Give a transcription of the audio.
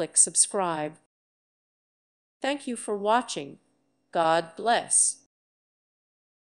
Click subscribe. Thank you for watching. God bless.